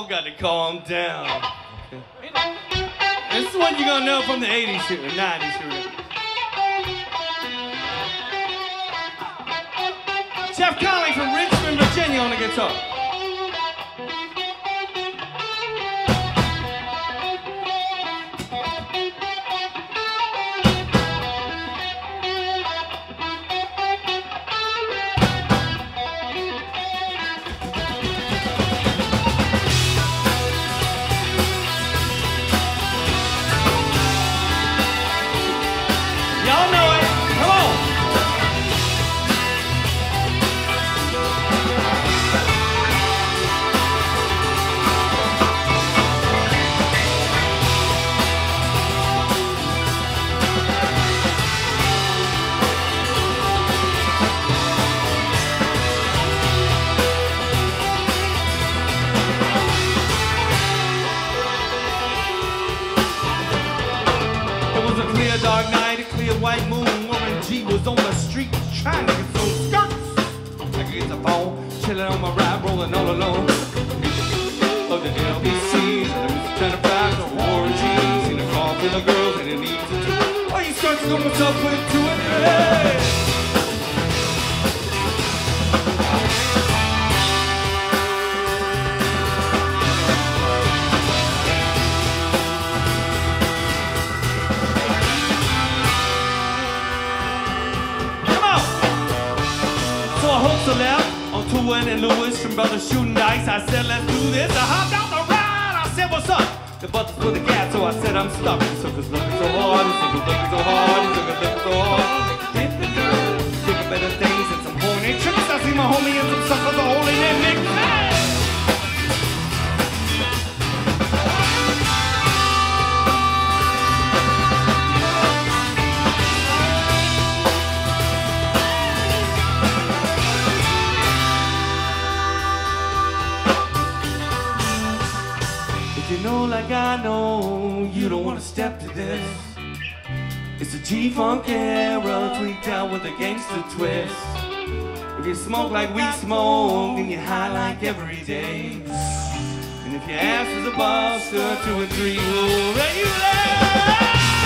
Y'all got to calm down. This is what you're gonna know from the 80s here, 90s here. Jeff Conley from Richmond, Virginia on the guitar. Dark night, a clear white moon. Warren G was on the street trying to get some skirts. I get the phone, chilling on my ride, rolling all alone. Of the LBC, and it was 10 to 5, so Warren G. Seen a car full of girls, and it needs to do. All you skirts on myself, put it to it. A left on Tuan and Lewis from Brothers Shooting Dice. I said, let's do this. I hopped out the ride. I said, what's up? The buttons for the gas, so I said, I'm stuck. The sucker's looking so hard. The sucker's looking so hard. The sucker's looking so hard. Hit the girl. Think of better things and some horny tricks. I see my homie and some suckers holding their mix. You know like I know, you don't wanna step to this. It's a G-Funk era, tweaked out with a gangster twist. If you smoke like we smoke, then you high like every day. And if your ass is a buster, two and three will regulate.